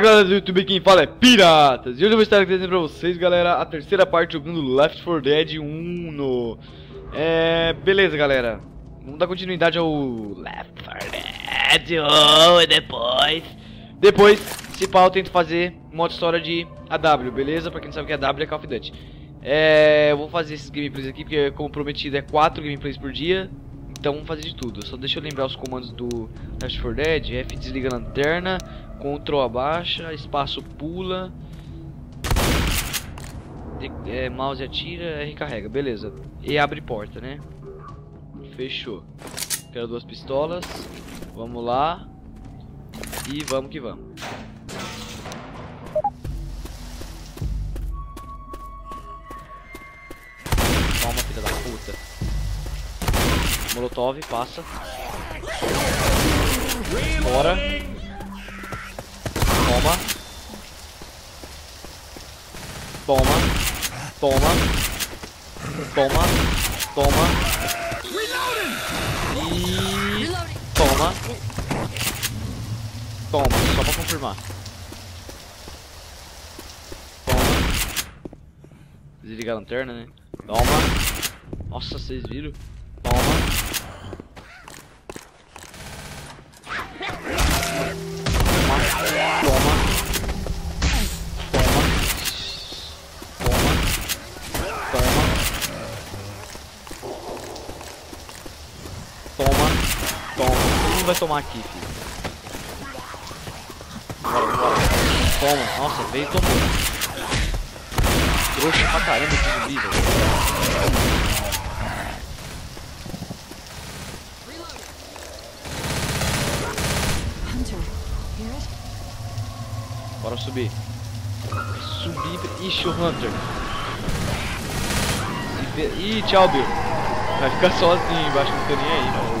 Galera do YouTube, quem fala é Piratas E hoje eu vou estar trazendo pra vocês, galera, a terceira parte jogando Left 4 Dead 1 no... É... Beleza, galera Vamos dar continuidade ao Left 4 Dead 1 e depois... Depois, se pau, eu tento fazer modo história de AW, beleza? Pra quem não sabe o que é AW é Call of Duty É... Eu vou fazer esses gameplays aqui, porque como prometido é 4 gameplays por dia então vamos fazer de tudo. Só deixa eu lembrar os comandos do Left 4 Dead. F desliga a lanterna. Ctrl abaixa. Espaço pula. De, é, mouse atira. R carrega. Beleza. E abre porta, né? Fechou. Quero duas pistolas. Vamos lá. E vamos que vamos. Toma, filha da puta. Molotov, passa. Bora. Toma. Toma. Toma. Toma. Toma. E... Toma. Toma, só pra confirmar. Toma. Desligar a lanterna, né? Toma. Nossa, vocês viram? Vai tomar aqui. Bora, bora. Toma. Nossa, veio e tomou. Trouxa pra caramba de zumbi, velho. Bora subir. Subir. Ixi, o Hunter. Ih, tchau, Bill. Vai ficar sozinho embaixo, não tô nem aí, mano.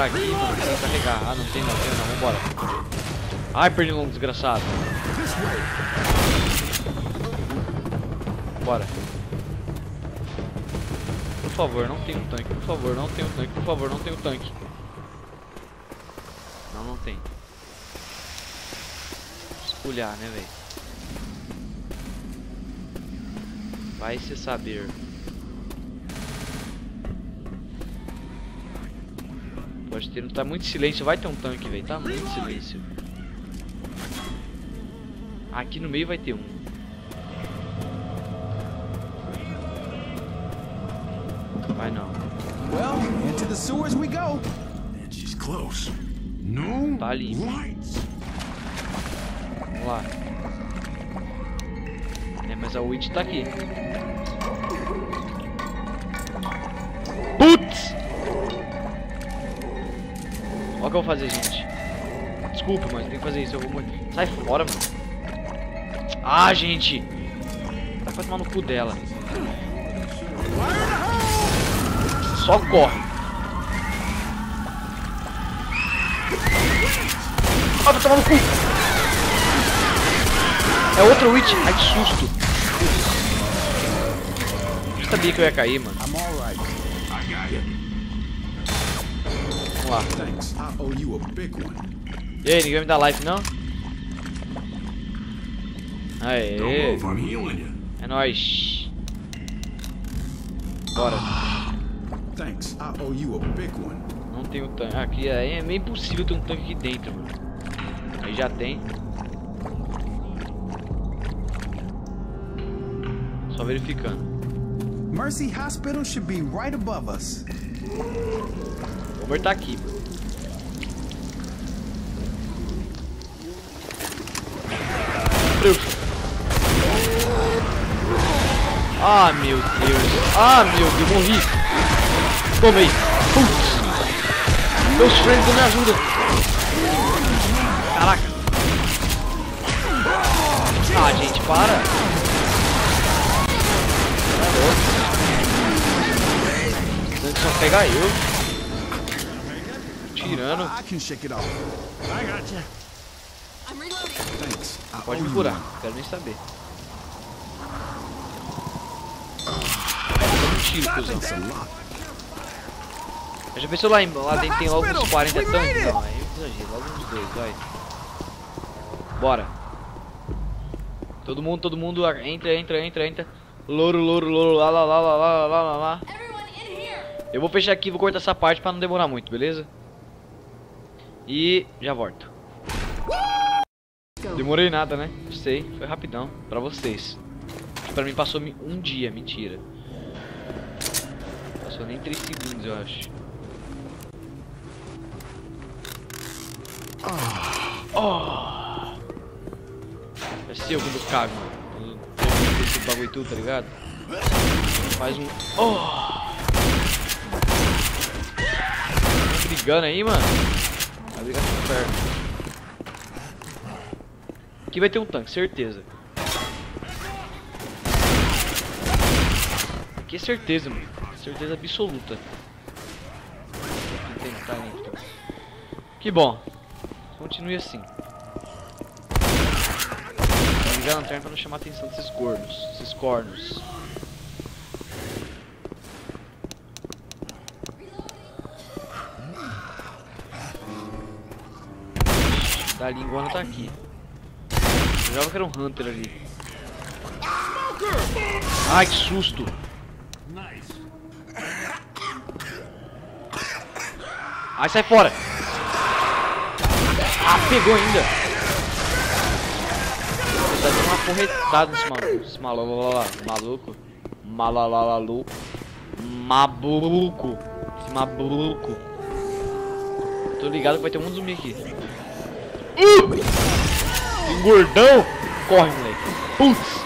Entrar aqui, carregar. Ah, não tem não, tem não, vambora. Ai, pernilongo desgraçado. Bora. Por favor, não tem um tanque. Por favor, não tem um tanque. Por favor, não tem um tanque. Não, não tem. Esculhar, né, velho? Vai se saber. Pode ter, tá muito silêncio. Vai ter um tanque, velho. Tá muito silêncio. Aqui no meio vai ter um. Vai não. Well, into the sewers we go. And she's close. Tá ali. Vamos lá. É, mas a Witch tá aqui. Putz! O que eu vou fazer, gente. Desculpa, mas tem que fazer isso. Eu vou morrer. Sai fora, mano. Ah, gente! Vai tomar no cu dela. Só corre. Ah, vai tomar no cu. É outro Witch. Ai, que susto. Eu sabia que eu ia cair, mano. Vamos lá. E aí, ninguém me dar life, não? Aê. É nóis. Bora. Não tem um tanque. Aqui é, é meio impossível ter um tanque aqui dentro, mano. Aí já tem. Só verificando. Mercy Hospital should be right above us. Vamos tá aqui. Ah, meu Deus. Ah, meu Deus, morri. Tomei. Putz. Meus friends não me ajudam. Caraca. Ah, gente, para. Tá louco. Só pegar eu. Tirando. I can shake it off. I got you. I'm reloading. Thanks. I Pode me you curar. Quero nem saber. Um tiro, cuzão. Eu já pensou lá, em, lá dentro tem logo uns 40 tanques? Não, aí eu exagero. Logo uns dois, vai. Bora. Todo mundo, todo mundo, entra, entra, entra, entra. Louro, louro, louro, lá, lá, lá, lá, lá, lá, lá, lá. Everyone in here. Eu vou fechar aqui, vou cortar essa parte pra não demorar muito, beleza? E já volto. Go. Demorei nada, né? Sei, foi rapidão. Pra vocês. Pra mim passou um dia, mentira. Passou nem 3 segundos, eu acho. Oh! Parece eu quando cago, mano. Quando esse bagulho tudo, tá ligado? Faz um. Oh! Tá brigando aí, mano? Inferno. Aqui vai ter um tanque, certeza. Aqui é certeza, mano. Certeza absoluta. Então. Que bom. Continue assim. Ligar a lanterna pra não chamar a atenção desses gordos. Esses cornos. Tá ali, iguana tá aqui. Eu jogava que era um Hunter ali. Ai, que susto! Ai, sai fora! Ah, pegou ainda! Tá dando uma porretada nesse maluco. Esse maluco. Malalalalu. Mabuco. Esse mabuco. Tô ligado que vai ter um zumbi aqui. Uh! Gordão! Corre, moleque. Putz!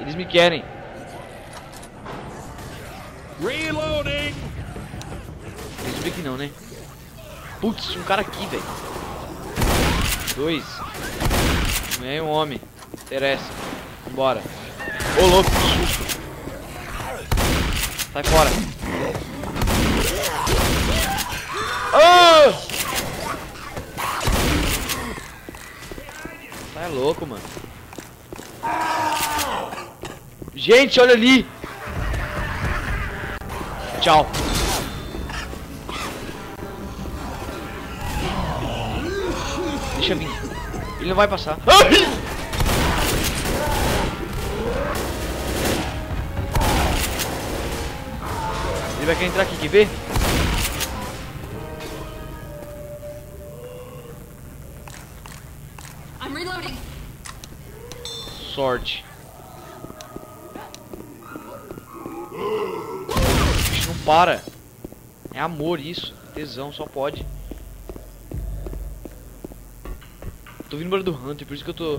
Eles me querem. Reloading. Eles viram que não, né? Putz, um cara aqui, velho. Dois. É um homem. Interessa. Vambora. Ô louco, que susto. Sai fora. Ah! Tá louco, mano. Gente, olha ali. Tchau. Deixa eu vir. Ele não vai passar. Ai! Vai querer entrar aqui, quer ver? I'm reloading. Sorte. Bicho não para. É amor isso. Tesão, só pode. Tô vindo embora do Hunter, por isso que eu tô.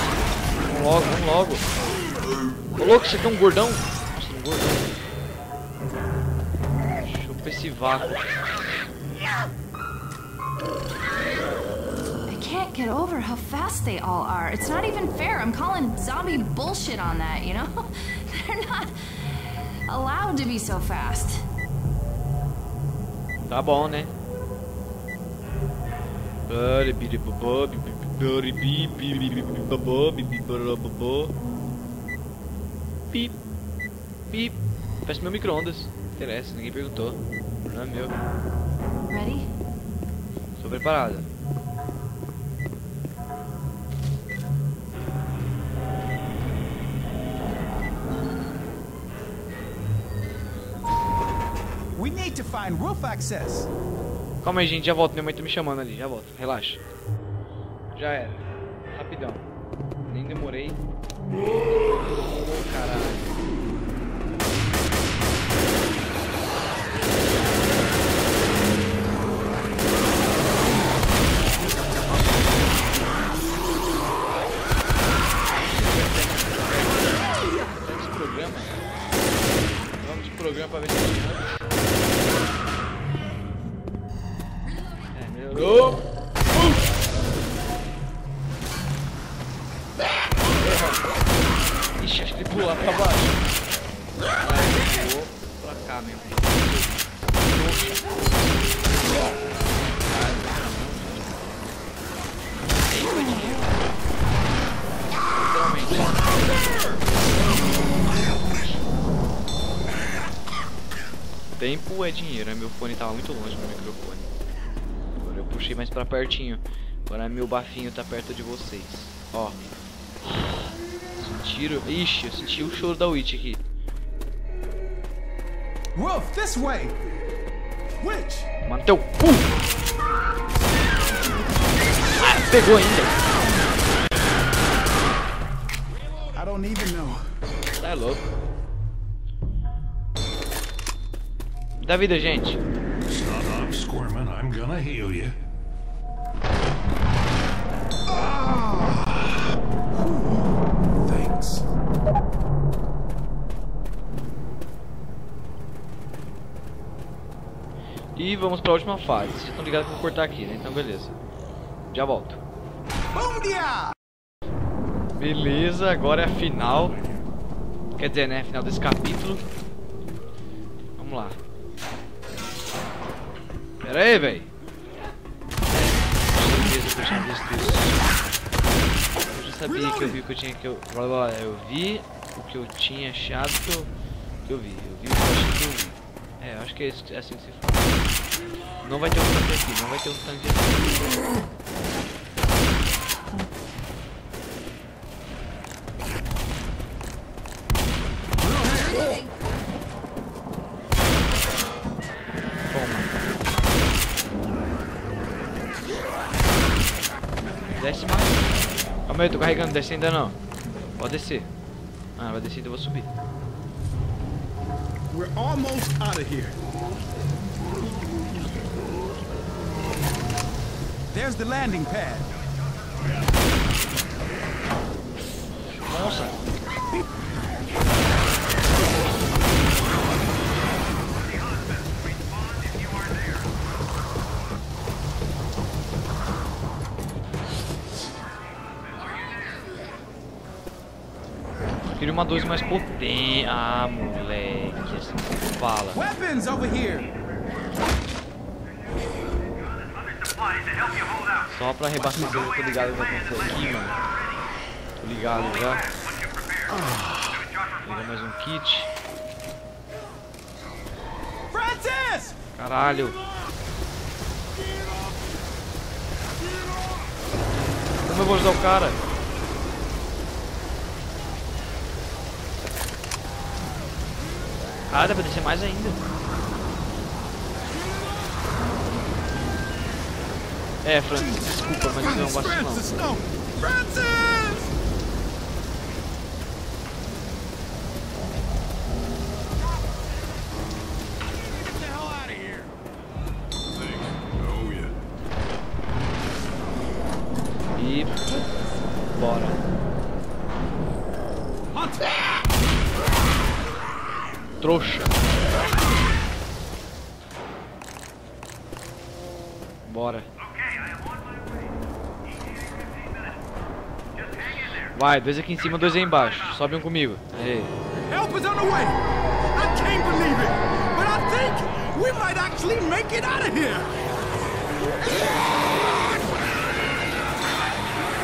Vamos logo, vamos logo. Ô louco, você tem um gordão? Nossa, um gordão. Chupa esse vácuo. Can't get over how fast they all are. It's not even fair. I'm calling zombie bullshit on that, you know? They're not allowed to be so fast. Tá bom, né? Pip, pip. Parece meu micro-ondas. Interessa, ninguém perguntou. Não é meu. Ready? Estou preparado. We need to find roof access. Calma aí, gente, já volto. Minha mãe tá me chamando ali, já volto. Relaxa. Já era. Rapidão. Nem demorei. Oh, caralho. Programa. Pra ver se tem É, melhorou. Lá pra baixo. Ele pulou pra cá mesmo. Tempo é dinheiro, né? meu fone tava muito longe do microfone. Agora eu puxei mais pra pertinho. Agora meu bafinho tá perto de vocês. Ó. Sentiram? Ixi, eu senti o choro da Witch aqui. Roof, this way. Which? Mano, teu cu! Ah, pegou ainda. I don't even know. Tá é louco. Dá vida, gente. Stop squirming. I'm gonna heal you. Vamos pra última fase. Vocês estão ligados que eu vou cortar aqui, né? Então beleza. Já volto. Boom dia! Beleza, agora é a final. Quer dizer, né? Final desse capítulo. Vamos lá. Pera aí, velho. Eu já sabia que eu vi o que eu tinha que eu. Eu vi o que eu tinha achado que eu, que eu vi. Eu vi o que eu achei. É, acho que é é assim que se fala. Não vai ter um tanque aqui, não vai ter um tanque aqui. Desce mais. Calma aí, eu tô carregando, desce ainda não. Pode descer. Ah, vai descer, então eu vou subir. We're almost out of here. There's the landing pad. Nossa. Queria uma 12 mais potente. Ah, moleque. Se fala. Weapons over here. Só pra reabastecer, eu tô ligado que vai acontecer aqui, mano. Tô ligado já. Pegar mais um kit. Francis! Caralho. Como eu vou ajudar o cara? Ah, dá pra descer mais ainda. É, Francis, desculpa, mas não é um Vai, dois aqui em cima, dois aí embaixo. Sobe um comigo. Aí. Help is on the way. I can't believe it, but I think we might actually make it out of here.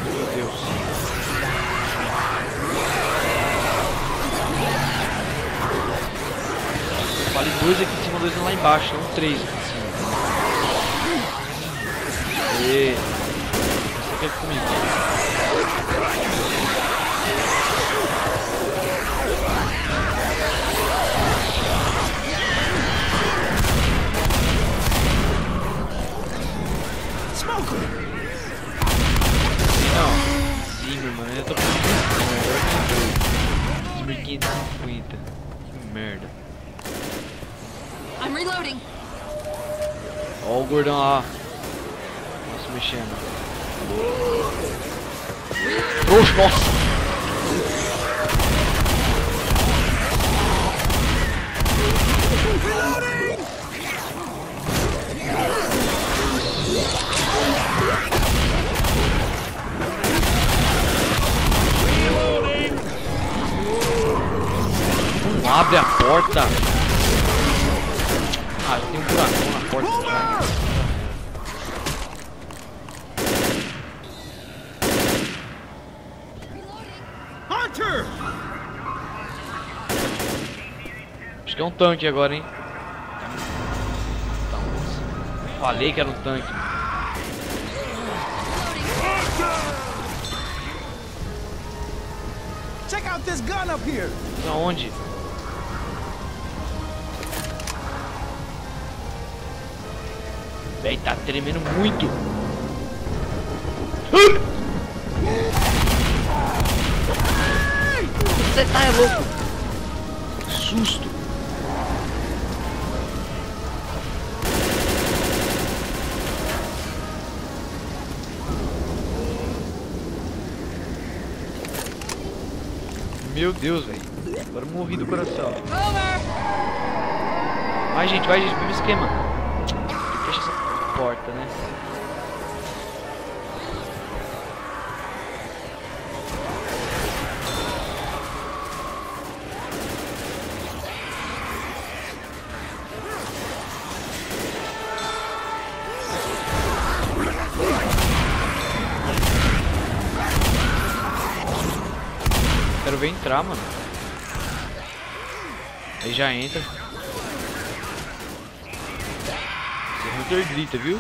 Meu Deus. Falei dois aqui em cima, dois lá embaixo, não três aqui em cima. Aê. Aqui é comigo. 1550. Que merda. I'm reloading. Ó o gordão lá. Nossa, mexendo. Trouxa, nossa. Não abre a porta. Ah, tem um buracão na porta já. Hunter. Acho que é um tanque agora, hein? Tá. Falei que era um tanque. Check out this gun up here. Aonde? Véi, tá tremendo muito. Você tá é louco? Susto. Meu Deus, velho. Agora eu morri do coração. Vai, gente, vai, gente, mesmo esquema. Porta, né? Quero ver entrar, mano. Aí já entra. Hunter grita, viu?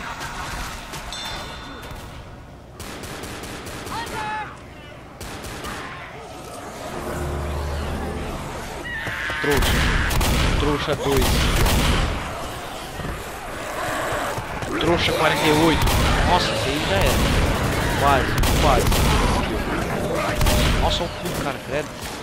Trouxa. Trouxa 2. Trouxa 48. Nossa, esse aí já era. Quase, quase. Nossa, o cu cara, credo.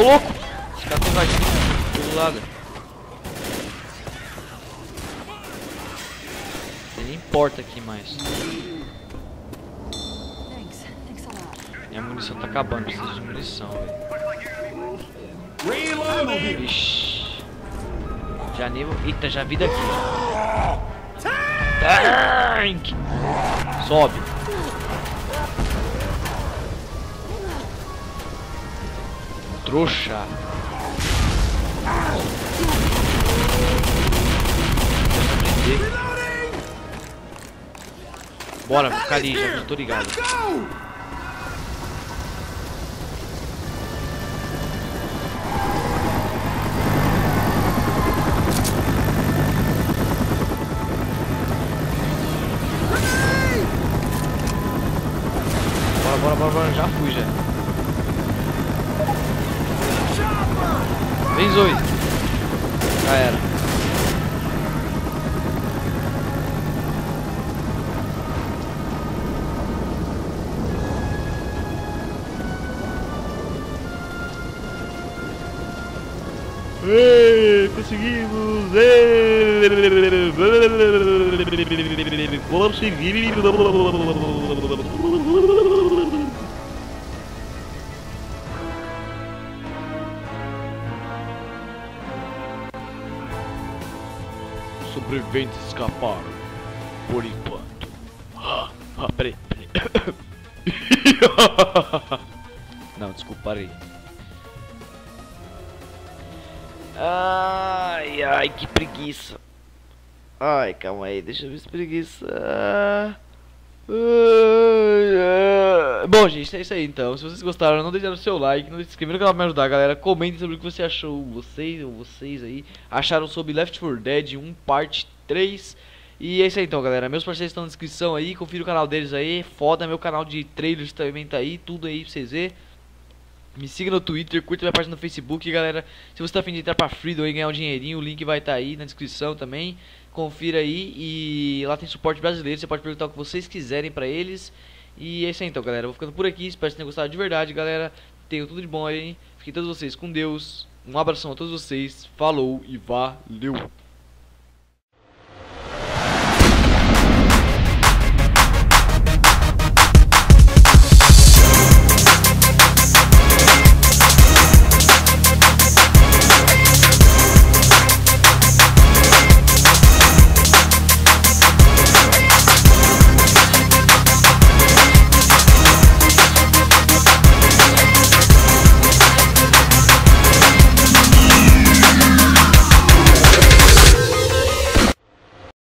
Ô louco! Esse cara tá invadindo todo lado. Ele nem importa aqui mais. Thanks. Thanks a lot. Minha munição tá acabando, preciso de munição, velho. Vixe. Já nem vou... Eita, já vi daqui. Tank! Sobe. Trouxa. Bora, vou ficar ali, já tô ligado. Vem, Zoe. Já era. Ei, Conseguimos! Conseguimos! Sobreviventes escaparam. Por enquanto. Ah, ah peraí, peraí. Não, desculpa, parei. Ai, ai, que preguiça. Ai, calma aí, deixa eu ver se preguiça. Bom, gente, é isso aí então. Se vocês gostaram, não deixaram o seu like, não se inscrever no canal pra me ajudar, galera. Comentem sobre o que você achou, vocês ou vocês aí acharam sobre Left 4 Dead 1 parte 3. E é isso aí então, galera. Meus parceiros estão na descrição aí, confira o canal deles aí. Foda, meu canal de trailers também tá aí, tudo aí pra vocês verem. Me siga no Twitter, curta minha página no Facebook, galera. Se você tá afim de entrar pra Freedom e ganhar um dinheirinho, o link vai estar tá aí na descrição também. Confira aí e lá tem suporte brasileiro, você pode perguntar o que vocês quiserem pra eles. E é isso aí então, galera. Vou ficando por aqui, espero que tenham gostado de verdade, galera. Tenham tudo de bom aí. Fiquem todos vocês com Deus. Um abração a todos vocês. Falou e valeu.